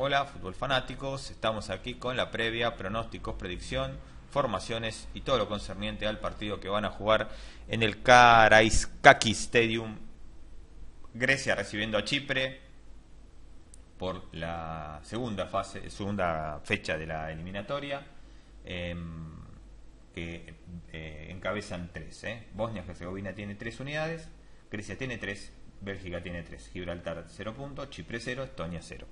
Hola, fútbol fanáticos. Estamos aquí con la previa, pronósticos, predicción, formaciones y todo lo concerniente al partido que van a jugar en el Karaiskaki Stadium. Grecia recibiendo a Chipre por la segunda fase, segunda fecha de la eliminatoria. Em, que eh, encabezan tres. ¿eh? Bosnia-Herzegovina tiene tres unidades, Grecia tiene tres, Bélgica tiene tres, Gibraltar 0 puntos, Chipre 0, Estonia 0.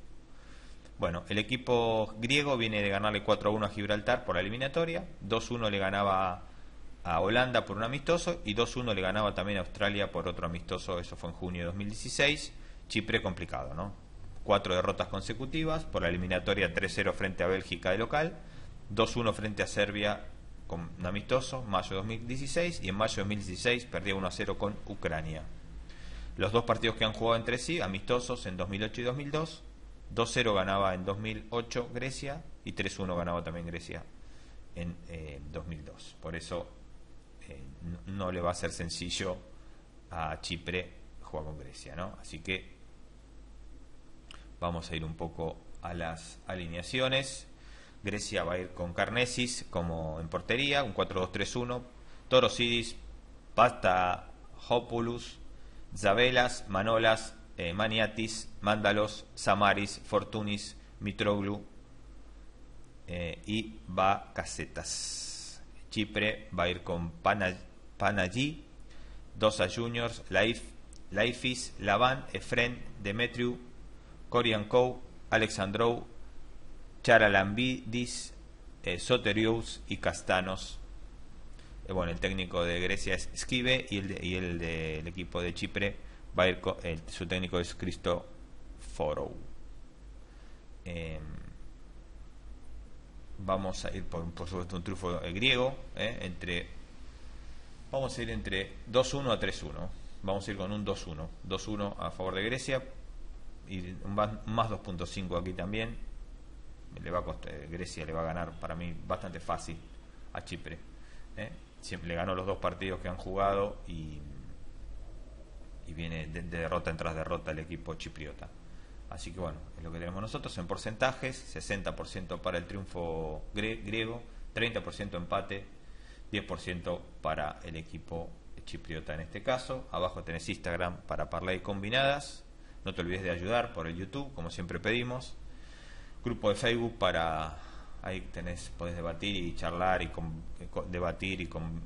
Bueno, el equipo griego viene de ganarle 4-1 a Gibraltar por la eliminatoria, 2-1 le ganaba a Holanda por un amistoso y 2-1 le ganaba también a Australia por otro amistoso, eso fue en junio de 2016. Chipre complicado, ¿no? Cuatro derrotas consecutivas, por la eliminatoria 3-0 frente a Bélgica de local, 2-1 frente a Serbia con un amistoso, mayo de 2016, y en mayo de 2016 perdió 1-0 con Ucrania. Los dos partidos que han jugado entre sí, amistosos en 2008 y 2002, 2-0 ganaba en 2008 Grecia y 3-1 ganaba también Grecia en 2002. Eh, Por eso eh, no, le va a ser sencillo a Chipre jugar con Grecia, ¿no? Así que vamos a ir un poco a las alineaciones. Grecia va a ir con Carnesis como en portería, un 4-2-3-1. Torosidis, Pasta Hopulus, Zabelas, Manolas, eh, Maniatis, Mándalos, Samaris, Fortunis, Mitroglou eh, y va Casetas. Chipre va a ir con Panagi, Dosa Juniors, Laif, Laifis, Lavan, Efren, Demetriu, Koriankov, Alexandrou, Charalambidis, eh, Soterius y Castanos. Eh, bueno, el técnico de Grecia es Skive y el del equipo de Chipre va a ir su técnico es Cristo Foro. Em, vamos a ir por, supuesto un trufo eh, griego entre vamos a ir entre 2-1 a 3-1 vamos a ir con un 2-1 2-1 a favor de Grecia y más 2.5 aquí también le va a costar, Grecia le va a ganar para mí bastante fácil a Chipre. ¿eh? Siempre le ganó los dos partidos que han jugado y, y viene de, derrota en tras derrota el equipo chipriota. Así que bueno, es lo que tenemos nosotros en porcentajes, 60% para el triunfo griego, 30% empate, 10% para el equipo chipriota en este caso. Abajo tenés Instagram para parlay combinadas. No te olvides de ayudar por el YouTube, como siempre pedimos grupo de Facebook para ahí tenés podés debatir y charlar y eh, debatir y con,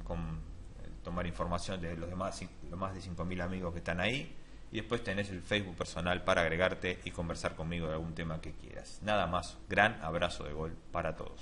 tomar información de los demás los más de 5000 amigos que están ahí y después tenés el Facebook personal para agregarte y conversar conmigo de algún tema que quieras. Nada más, gran abrazo de gol para todos.